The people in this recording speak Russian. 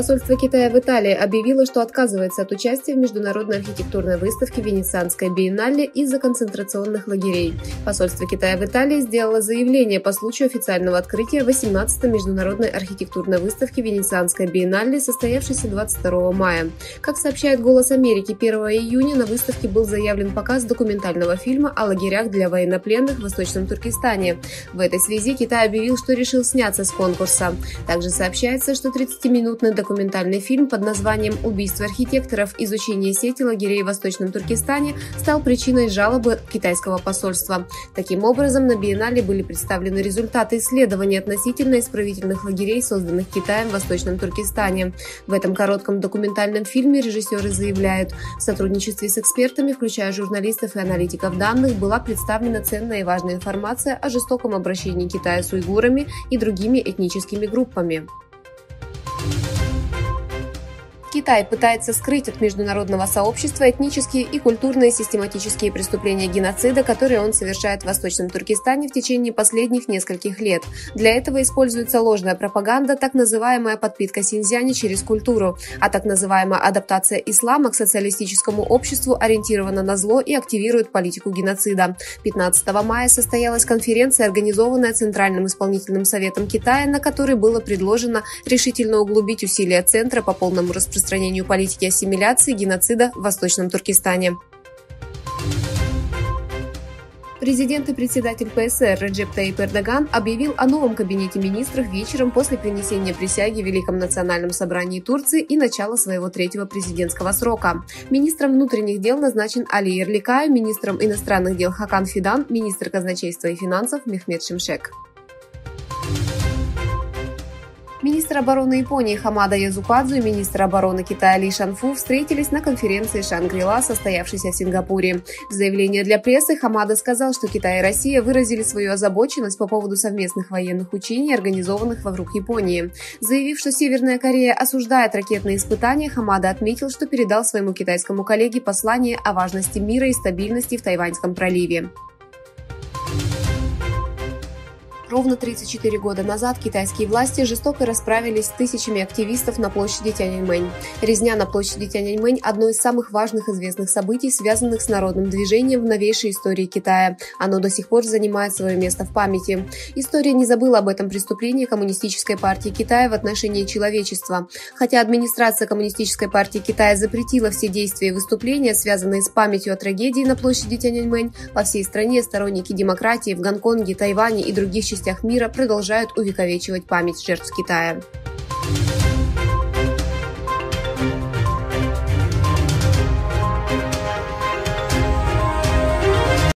Посольство Китая в Италии объявило, что отказывается от участия в международной архитектурной выставке Венецианской биеннале из-за концентрационных лагерей. Посольство Китая в Италии сделало заявление по случаю официального открытия 18-й международной архитектурной выставки Венецианской биеннале, состоявшейся 22 мая. Как сообщает «Голос Америки», 1 июня на выставке был заявлен показ документального фильма о лагерях для военнопленных в Восточном Туркестане. В этой связи Китай объявил, что решил сняться с конкурса. Также сообщается, что 30-минутный документальный фильм под названием «Убийство архитекторов. Изучение сети лагерей в Восточном Туркестане» стал причиной жалобы китайского посольства. Таким образом, на биеннале были представлены результаты исследований относительно исправительных лагерей, созданных Китаем в Восточном Туркестане. В этом коротком документальном фильме режиссеры заявляют, в сотрудничестве с экспертами, включая журналистов и аналитиков данных, была представлена ценная и важная информация о жестоком обращении Китая с уйгурами и другими этническими группами. Китай пытается скрыть от международного сообщества этнические и культурные систематические преступления геноцида, которые он совершает в Восточном Туркестане в течение последних нескольких лет. Для этого используется ложная пропаганда, так называемая подпитка Синьцзяня через культуру, а так называемая адаптация ислама к социалистическому обществу ориентирована на зло и активирует политику геноцида. 15 мая состоялась конференция, организованная Центральным исполнительным советом Китая, на которой было предложено решительно углубить усилия Центра по полному распространению распространению политики ассимиляции геноцида в Восточном Туркестане. Президент и председатель ПСР Реджеп Таип Эрдоган объявил о новом кабинете министров вечером после принесения присяги в Великом национальном собрании Турции и начала своего третьего президентского срока. Министром внутренних дел назначен Али Ерликай, министром иностранных дел Хакан Фидан, министр казначейства и финансов Мехмед Шимшек. Министр обороны Японии Хамада Язукадзу и министр обороны Китая Ли Шанфу встретились на конференции Шангрила, состоявшейся в Сингапуре. В заявлении для прессы Хамада сказал, что Китай и Россия выразили свою озабоченность по поводу совместных военных учений, организованных вокруг Японии. Заявив, что Северная Корея осуждает ракетные испытания, Хамада отметил, что передал своему китайскому коллеге послание о важности мира и стабильности в Тайваньском проливе. Ровно 34 года назад китайские власти жестоко расправились с тысячами активистов на площади Тяньаньмэнь. Резня на площади Тяньаньмэнь – одно из самых важных известных событий, связанных с народным движением в новейшей истории Китая. Оно до сих пор занимает свое место в памяти. История не забыла об этом преступлении Коммунистической партии Китая в отношении человечества. Хотя администрация Коммунистической партии Китая запретила все действия и выступления, связанные с памятью о трагедии на площади Тяньаньмэнь, по всей стране сторонники демократии в Гонконге, Тайване и других частях частях мира продолжают увековечивать память жертв Китая.